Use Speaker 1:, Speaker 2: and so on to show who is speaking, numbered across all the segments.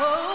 Speaker 1: Oh.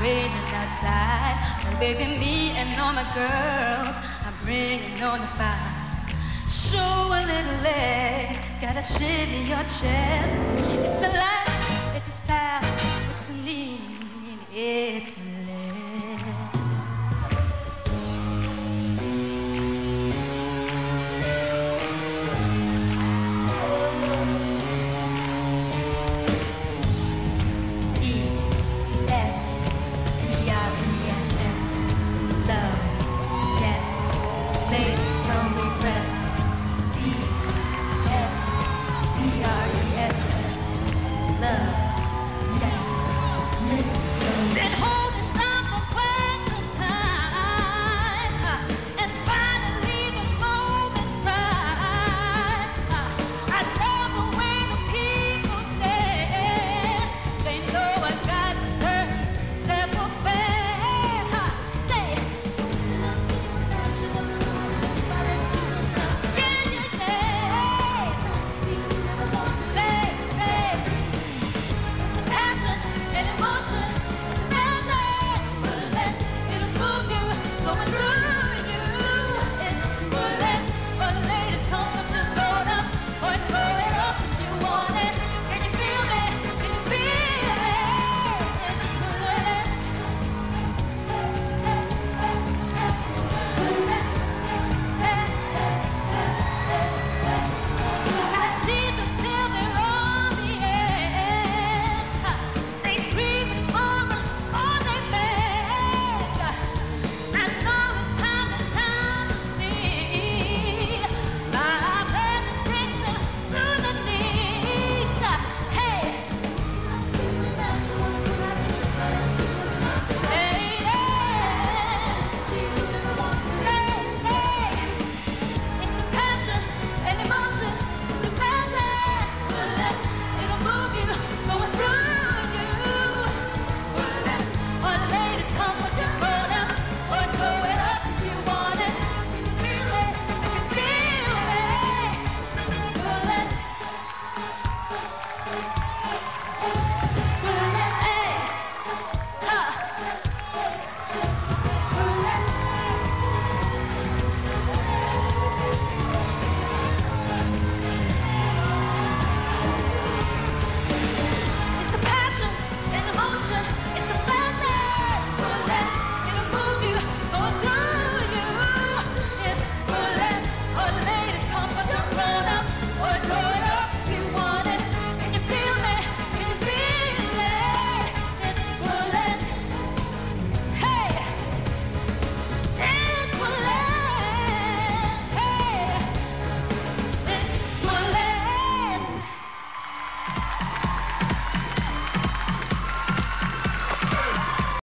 Speaker 1: Raging outside. Oh, baby, me and all my girls are bringing on the fire. Show a little leg, gotta shimmy your chest. It's a life, it's a style, it's a need, it's